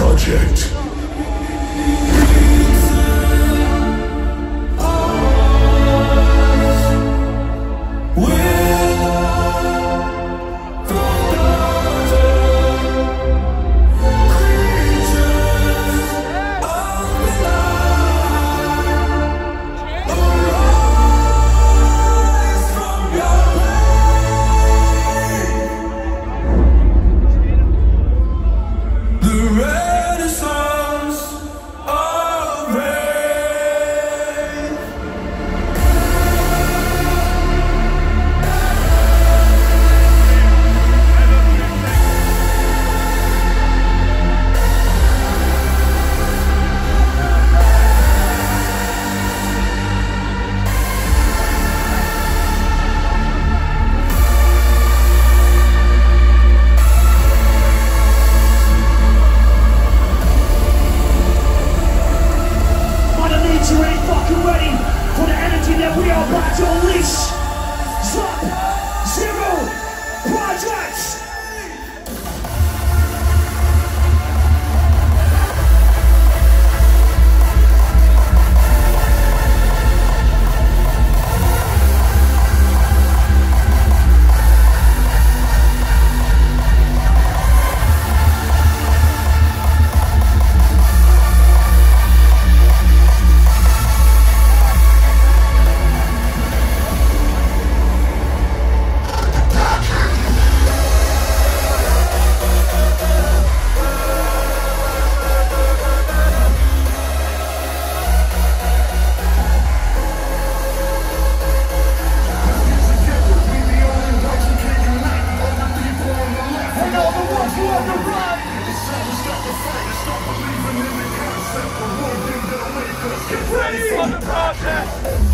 project. About to unleash. Ready for the project!